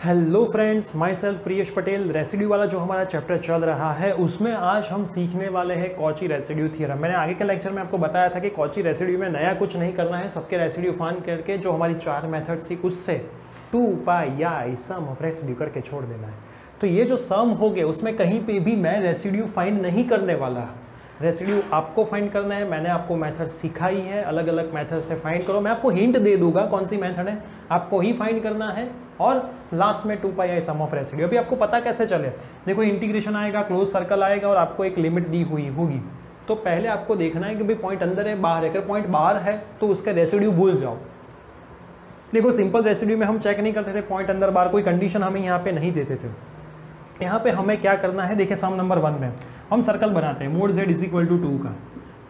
Hello friends myself Priyash Patel residue वाला जो हमारा चैप्टर चल रहा है, उसमें आज हम सीखने वाले हैं कॉची रेसिड्यू थियरम मैंने आगे के लेक्चर में आपको बताया था कि कॉची रेसिड्यू में नया कुछ नहीं करना है, सबके रेसिड्यू फाइंड करके जो हमारी चार मेथड थी उससे टू पाई या सम ऑफ़ रेसिड्यू करके छोड़ देना है। तो ये जो सम हो गए, उसमें कहीं पर भी मैं रेसिड्यू फाइंड नहीं करने वाला। रेसिड्यू आपको फाइंड करना है, मैंने आपको मेथड सिखाई है अलग अलग मेथड से फाइंड करो। मैं आपको हिंट दे दूँगा कौन सी मेथड है, आपको ही फाइंड करना है। और लास्ट में two pi I sum of residue अभी आपको पता कैसे चले? देखो इंटीग्रेशन आएगा क्लोज सर्कल आएगा और आपको एक लिमिट दी हुई होगी। तो पहले आपको देखना है कि भाई पॉइंट अंदर है, बाहर है। अगर पॉइंट बाहर है तो उसका रेसिड्यू भूल जाओ। देखो सिंपल रेसिड्यू में हम चेक नहीं करते थे पॉइंट अंदर बाहर कोई कंडीशन हमें यहाँ पे नहीं देते थे। यहाँ पे हमें क्या करना है? देखिए सम नंबर वन में हम सर्कल बनाते हैं, mod z is equal to two का।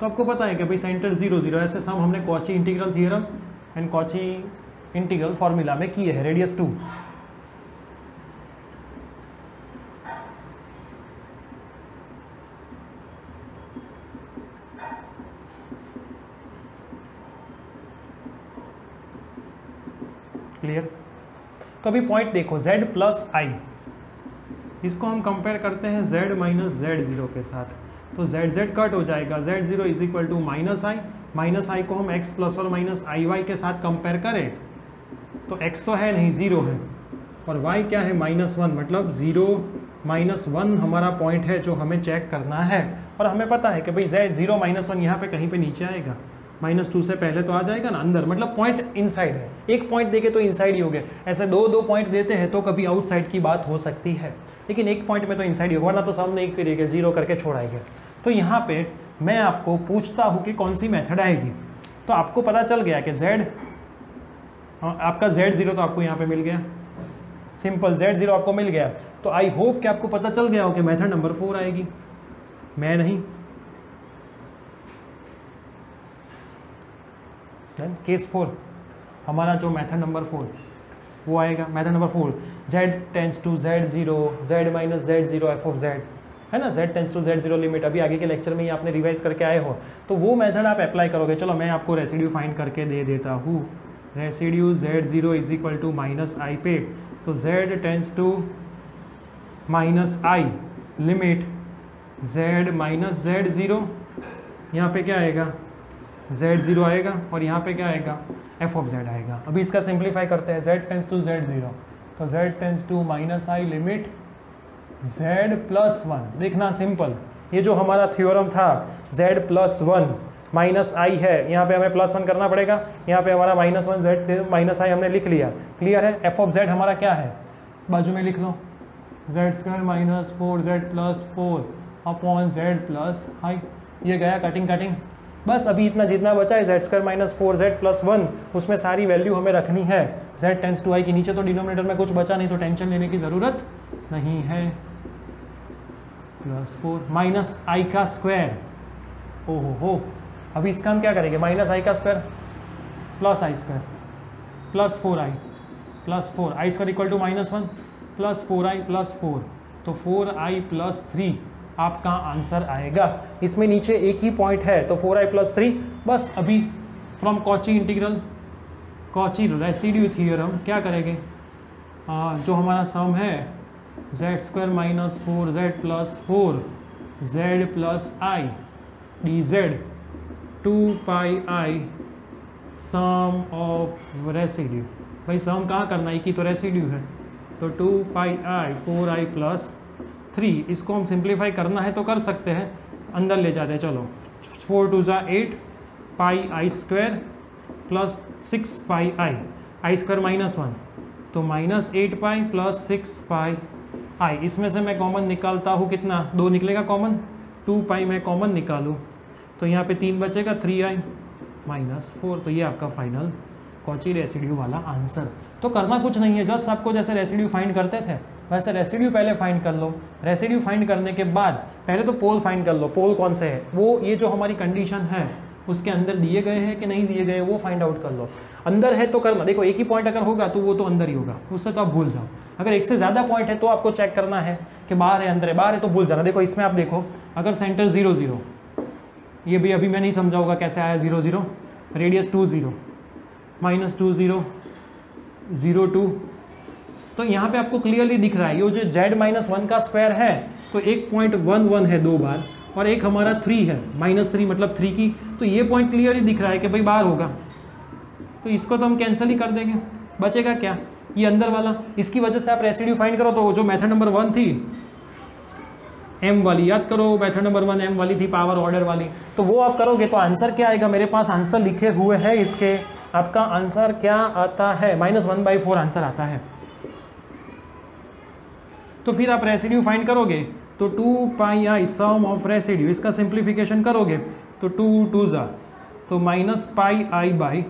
तो आपको पता है कि भाई सेंटर ज़ीरो ज़ीरो ऐसे सम हमने Cauchy integral theorem and Cauchy integral formula में किए हैं, रेडियस टू। क्लियर तो अभी पॉइंट देखो, z प्लस आई इसको हम कंपेयर करते हैं z माइनस जेड ज़ीरो के साथ। तो z z कट हो जाएगा। Z zero is equal to minus i minus i को हम x प्लस और माइनस आई वाई के साथ कंपेयर करें। तो x तो है नहीं ज़ीरो है। और y क्या है? माइनस वन मतलब ज़ीरो माइनस वन हमारा पॉइंट है जो हमें चेक करना है। और हमें पता है कि भाई z ज़ीरो माइनस वन यहाँ पर कहीं पे नीचे आएगा। माइनस टू से पहले तो आ जाएगा ना, अंदर। मतलब पॉइंट इनसाइड है। एक पॉइंट देके तो इनसाइड ही हो गया। ऐसे दो दो पॉइंट देते हैं तो कभी आउटसाइड की बात हो सकती है। लेकिन एक पॉइंट में तो इनसाइड ही होगा, वरना तो सामने एक करिएगा ज़ीरो करके छोड़ाएगा तो यहाँ पे मैं आपको पूछता हूँ कि कौन सी मेथड आएगी। तो आपको पता चल गया कि जेड हाँ आपका जेड ज़ीरो तो आपको यहाँ पे मिल गया। सिंपल जेड ज़ीरो आपको मिल गया। तो आई होप कि आपको पता चल गया हो कि मेथड नंबर फोर आएगी। मैं नहीं। केस फोर हमारा जो मेथड नंबर फोर वो आएगा। Method number four z tends to z zero z minus z zero f of z है ना? Z tends to z zero limit अभी आगे के लेक्चर में ही आपने रिवाइज करके आए हो। तो वो मेथड आप अप्लाई करोगे। चलो, मैं आपको रेसिड्यू फाइंड करके दे देता हूँ। Residue z zero is equal to minus i पे। तो z tends to minus i limit z minus z zero यहाँ पे क्या आएगा? जेड ज़ीरो आएगा और यहाँ पे क्या आएगा? एफ़ ऑफ़ जेड आएगा। अभी इसका सिंप्लीफाई करते हैं। Z tends to z zero तो z tends to minus i limit z plus one देखना सिंपल ये जो हमारा थ्योरम था z plus one minus i है, यहाँ पे हमें प्लस वन करना पड़ेगा, यहाँ पे हमारा minus one z minus i हमने लिख लिया। क्लियर है? एफ़ ऑफ़ जेड हमारा क्या है? बाजू में लिख लो। Z square minus four z plus four upon z plus i ये गया कटिंग कटिंग बस अभी इतना जितना बचा है z square minus four z plus one उसमें सारी वैल्यू हमें रखनी है। जेड टेंस टू आई के नीचे तो डिनोमिनेटर में कुछ बचा नहीं तो टेंशन लेने की ज़रूरत नहीं है। प्लस फोर माइनस आई का स्क्वायर ओहो हो। अभी इसका हम क्या करेंगे? माइनस आई का square plus i square plus four i plus four i square equal to minus one plus four i plus four तो फोर आई प्लस थ्री आपका आंसर आएगा। इसमें नीचे एक ही पॉइंट है तो फोर आई प्लस थ्री बस अभी from Cauchy integral Cauchy residue theorem क्या करेंगे? आ, जो हमारा सम है z square minus four z plus four z plus i d z two pi i sum of residue भाई सम कहाँ करना है? कि तो रेसिड्यू है। तो two pi i, four i plus three, इसको हम सिंप्लीफाई करना है तो कर सकते हैं। अंदर ले जाते हैं, चलो। फोर टू ज़ा eight, pi i square plus six pi i. I square minus one. तो minus eight pi plus six pi i. इसमें से मैं कॉमन निकालता हूँ कितना? दो निकलेगा कॉमन? टू पाई मैं कॉमन निकालूँ। तो यहाँ पे तीन बचेगा थ्री आई माइनस फोर तो ये आपका फाइनल कॉची रेसिड्यू वाला आंसर। तो करना कुछ नहीं है, जस्ट आपको जैसे रेसिड्यू फाइंड करते थे, वैसे रेसिड्यू पहले फाइंड कर लो। रेसिड्यू फाइंड करने के बाद पहले तो पोल फाइंड कर लो, पोल कौन से है? वो, ये जो हमारी कंडीशन है, उसके अंदर दिए गए हैं कि नहीं दिए गए, वो फाइंड आउट कर लो। अंदर है तो करना। देखो, एक ही पॉइंट अगर होगा तो वो तो अंदर ही होगा। उससे तो आप भूल जाओ। अगर एक से ज़्यादा पॉइंट है तो आपको चेक करना है कि बाहर है, अंदर है। बाहर है तो भूल जाना। देखो, इसमें आप देखो, अगर सेंटर ज़ीरो ज़ीरो ये भी अभी मैं नहीं समझाऊँगा कैसे आया zero zero radius two zero minus two zero zero two तो यहाँ पे आपको क्लियरली दिख रहा है, ये जो जेड माइनस वन का स्क्वायर है तो एक पॉइंट वन वन है दो बार, और एक हमारा थ्री है। माइनस थ्री मतलब थ्री की। तो ये पॉइंट क्लियरली दिख रहा है कि भाई बाहर होगा। तो इसको तो हम कैंसिल ही कर देंगे। बचेगा क्या? ये अंदर वाला। इसकी वजह से आप रेसिड्यू फाइंड करो तो जो मेथड नंबर वन थी एम वाली, याद करो, मेथड नंबर वन एम वाली थी पावर ऑर्डर वाली। तो वो आप करोगे तो आंसर क्या आएगा? मेरे पास आंसर लिखे हुए हैं इसके। आपका आंसर क्या आता है? Minus one by four answer आता है। तो फिर आप रेसिड्यू फाइंड करोगे तो two pi i sum of residue इसका सिंप्लीफिकेशन करोगे तो टू टू ज़ा। तो minus pi i by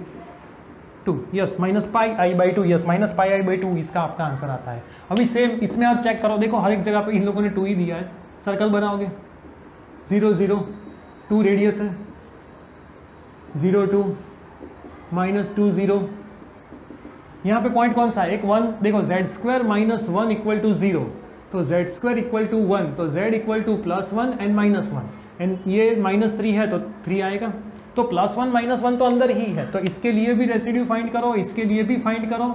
two yes minus pi i by two yes minus pi i by two इसका आपका आंसर आता है। अभी सेम इसमें आप चेक करो, देखो हर एक जगह पे इन लोगों ने टू ही दिया है। सर्कल बनाओगे? ज़ीरो ज़ीरो, टू रेडियस है। Zero, two, minus two, zero. यहाँ पे पॉइंट कौन सा है? एक वन देखो z square minus one equal to zero तो z square equal to one तो z equal to plus one and minus one and ये माइनस थ्री है तो थ्री आएगा। तो प्लस वन माइनस वन तो अंदर ही है। तो इसके लिए भी रेसिड्यू फाइंड करो, इसके लिए भी फाइंड करो।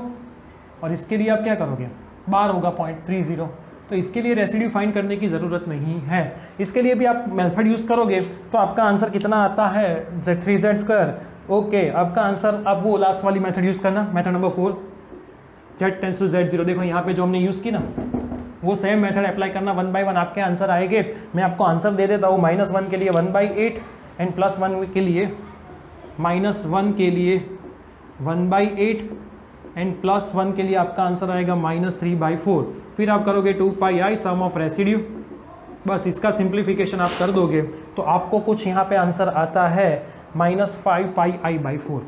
और इसके लिए आप क्या करोगे? बार होगा पॉइंट थ्री ज़ीरो तो इसके लिए रेसिड्यू फाइंड करने की ज़रूरत नहीं है। इसके लिए भी आप मेथड यूज़ करोगे तो आपका आंसर कितना आता है? Z three z square okay आपका आंसर, अब वो लास्ट वाली मेथड यूज़ करना, method number four z tends to z zero देखो यहाँ पे जो हमने यूज़ की ना, वो सेम मेथड अप्लाई करना वन बाई वन आपके आंसर आएँगे। मैं आपको आंसर दे देता हूँ माइनस वन के लिए one by eight and plus one के लिए माइनस वन के लिए one by eight and plus one के लिए आपका आंसर आएगा माइनस थ्री बाई फोर। फिर आप करोगे two pi i, sum of residue. बस इसका सिंप्लीफिकेशन आप कर दोगे तो आपको कुछ यहाँ पे आंसर आता है minus five pi i by four.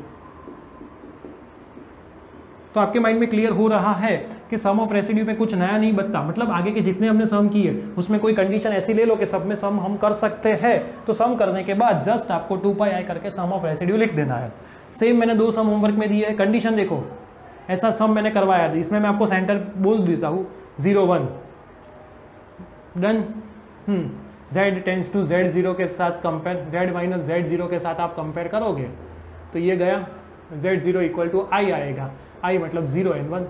तो आपके माइंड में क्लियर हो रहा है कि सम ऑफ़ रेसिड्यू में कुछ नया नहीं बनता मतलब आगे के जितने हमने सम किए, उसमें कोई कंडीशन ऐसी ले लो कि सब में सम हम कर सकते हैं। तो सम करने के बाद जस्ट आपको टू पाई आई करके सम ऑफ़ रेसिड्यू लिख देना है। सेम मैंने दो सम होमवर्क में दिए है। कंडीशन देखो। ऐसा सम मैंने करवाया इसमें मैं आपको सेंटर बोल देता हूँ zero one done z tends to z zero के साथ compare z minus z zero के साथ आप कंपेयर करोगे तो ये गया। Z zero equal to i आएगा। आई मतलब ज़ीरो एन वन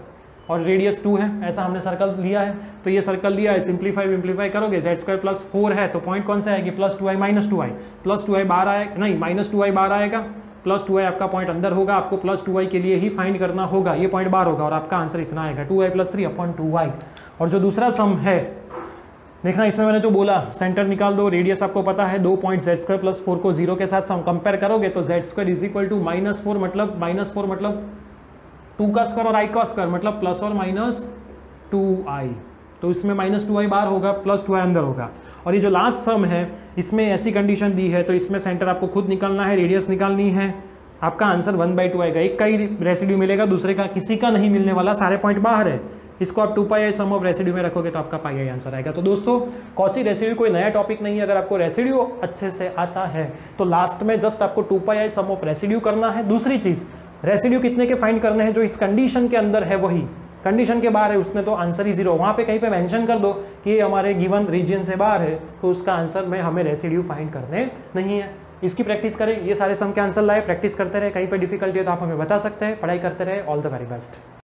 और रेडियस टू है, ऐसा हमने सर्कल लिया है। तो ये सर्कल लिया है सिंप्लीफाई विम्प्लीफाई करोगे जेड स्क्वायर प्लस फोर है तो पॉइंट कौन सा आएगी? Plus two i minus two i plus two i बार आएगा नहीं माइनस टू आई बार आएगा। प्लस टू आई आपका पॉइंट अंदर होगा, आपको प्लस टू आई के लिए ही फाइंड करना होगा। ये पॉइंट बार होगा और आपका आंसर इतना आएगा। Two i plus three upon two i और जो दूसरा सम है, देखना इसमें मैंने जो बोला सेंटर निकाल दो रेडियस आपको पता है, दो point z square plus four को ज़ीरो के साथ सम कंपेयर करोगे तो z square is equal to minus four मतलब माइनस फोर मतलब टू का स्क्वायर और आई का स्क्वायर मतलब प्लस और माइनस टू आई तो इसमें माइनस टू आई बार होगा प्लस टू आई अंदर होगा। और ये जो लास्ट सम है, इसमें ऐसी कंडीशन दी है तो इसमें सेंटर आपको खुद निकालना है रेडियस निकालनी है। आपका आंसर वन बाई टू आएगा एक का ही रेसिड्यू मिलेगा, दूसरे का किसी का नहीं मिलने वाला, सारे पॉइंट बाहर है। इसको आप two pi i sum of residue में रखोगे तो आपका पाई आई आंसर आएगा। तो दोस्तों, कौची रेसिड्यू कोई नया टॉपिक नहीं है। अगर आपको रेसिड्यू अच्छे से आता है तो लास्ट में जस्ट आपको two pi i sum of residue करना है। दूसरी चीज़ रेसिड्यू कितने के फाइंड करने हैं, जो इस कंडीशन के अंदर है, वही। कंडीशन के बाहर है, उसमें तो आंसर ही ज़ीरो वहाँ पे कहीं पे मेंशन कर दो कि ये हमारे गिवन रीजन से बाहर है तो उसका आंसर में हमें रेसिड्यू फाइंड करने नहीं है। इसकी प्रैक्टिस करें, ये सारे सम के आंसर लाए प्रैक्टिस करते रहे। कहीं पे डिफिकल्टी है तो आप हमें बता सकते हैं। पढ़ाई करते रहे। All the very best